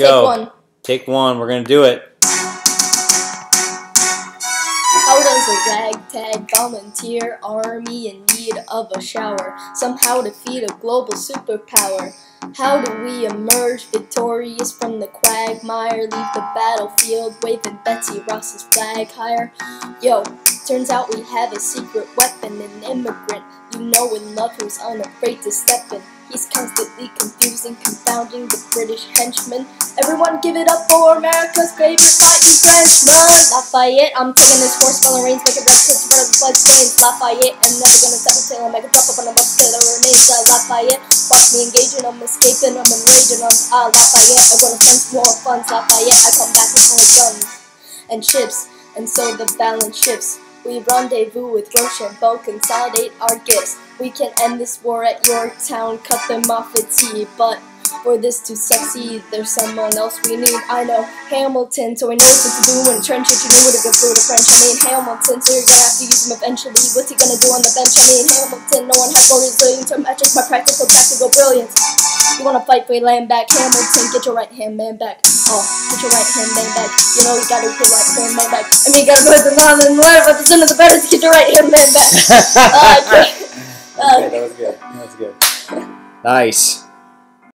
go. Take one. Take one. We're gonna do it. How does a ragtag volunteer army in need of a shower somehow defeat a global superpower? How do we emerge victorious from the quagmire? Leave the battlefield waving Betsy Ross's flag higher? Yo, turns out we have a secret weapon, an immigrant you know and love who's unafraid to step in. He's constantly confusing, confounding the British henchmen. Everyone give it up for America's favorite fighting Frenchman! Lafayette, I'm taking this horse, spelling make it red clips for the blood stains. Lafayette, I'm never gonna step until I make a drop up on the bus till. Uh, Lafayette, watch me engaging, I'm escaping, I'm enraging, I'm ah, Lafayette, I'm gonna spend some more funds. Lafayette, I come back with more guns and ships, and so the balance shifts. We rendezvous with Roche and consolidate our gifts. We can end this war at Yorktown, cut them off at sea. But for this to succeed, there's someone else we need. I know Hamilton, so he knows what to do when trenches you do with a good through the French. I mean Hamilton, so you're gonna have to use him eventually. What's he gonna do on the bench? I mean Hamilton, no one has more resilience or matches my practical tactical brilliance. You wanna fight for your land back, Hamilton? Get your right hand man back. Oh, get your right hand man back. You know you gotta get your right hand man back. I mean you gotta put the on and but the son of the better to get your right hand man back. Uh, okay. Uh, Okay, that was good. That was good. Nice.